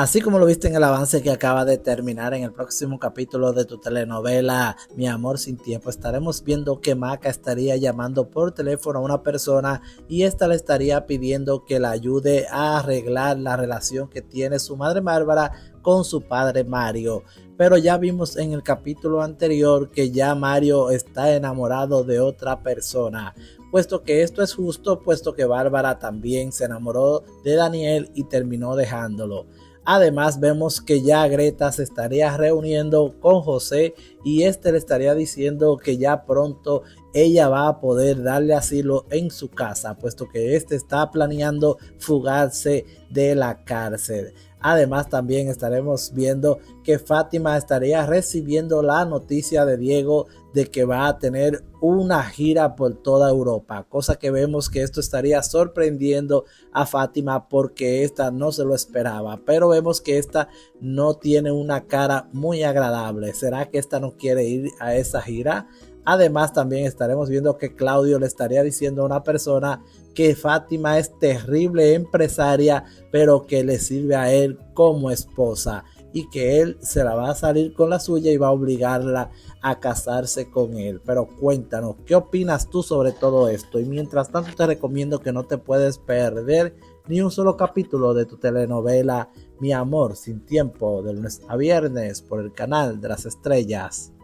Así como lo viste en el avance que acaba de terminar en el próximo capítulo de tu telenovela Mi amor sin tiempo, estaremos viendo que Maca estaría llamando por teléfono a una persona y esta le estaría pidiendo que la ayude a arreglar la relación que tiene su madre Bárbara con su padre Mario. Pero ya vimos en el capítulo anterior que ya Mario está enamorado de otra persona puesto que esto es justo, puesto que Bárbara también se enamoró de Daniel y terminó dejándolo. Además vemos que ya Greta se estaría reuniendo con José y este le estaría diciendo que ya pronto ella va a poder darle asilo en su casa, puesto que este está planeando fugarse de la cárcel. Además también estaremos viendo que Fátima estaría recibiendo la noticia de Diego de que va a tener una gira por toda Europa, cosa que vemos que esto estaría sorprendiendo a Fátima porque esta no se lo esperaba, pero vemos que esta no tiene una cara muy agradable. ¿Será que esta no quiere ir a esa gira? Además, también estaremos viendo que Claudio le estaría diciendo a una persona que Fátima es terrible empresaria, pero que le sirve a él como esposa y que él se la va a salir con la suya y va a obligarla a casarse con él. Pero cuéntanos, ¿qué opinas tú sobre todo esto? Y mientras tanto te recomiendo que no te puedes perder ni un solo capítulo de tu telenovela Mi amor sin tiempo de lunes a viernes por el canal de las estrellas.